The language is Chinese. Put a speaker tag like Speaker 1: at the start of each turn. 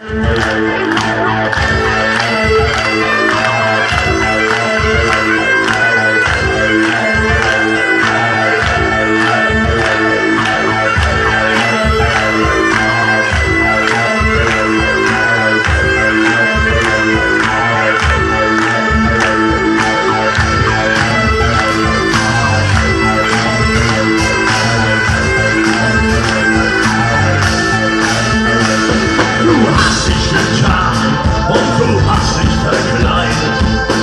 Speaker 1: Thank sich verkleidet.